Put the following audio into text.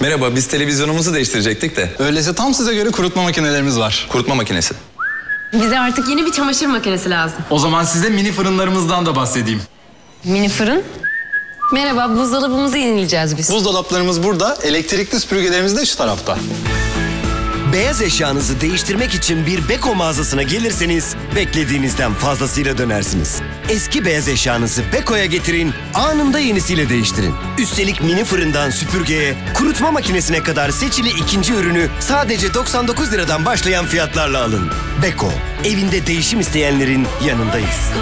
Merhaba, biz televizyonumuzu değiştirecektik de. Öyleyse tam size göre kurutma makinelerimiz var. Kurutma makinesi. Bize artık yeni bir çamaşır makinesi lazım. O zaman size mini fırınlarımızdan da bahsedeyim. Mini fırın. Merhaba, buzdolabımızı yenileyeceğiz biz. Buzdolaplarımız burada, elektrikli süpürgelerimiz de şu tarafta. Beyaz eşyanızı değiştirmek için bir Beko mağazasına gelirseniz beklediğinizden fazlasıyla dönersiniz. Eski beyaz eşyanızı Beko'ya getirin, anında yenisiyle değiştirin. Üstelik mini fırından süpürgeye, kurutma makinesine kadar seçili ikinci ürünü sadece 99 liradan başlayan fiyatlarla alın. Beko, evinde değişim isteyenlerin yanındayız.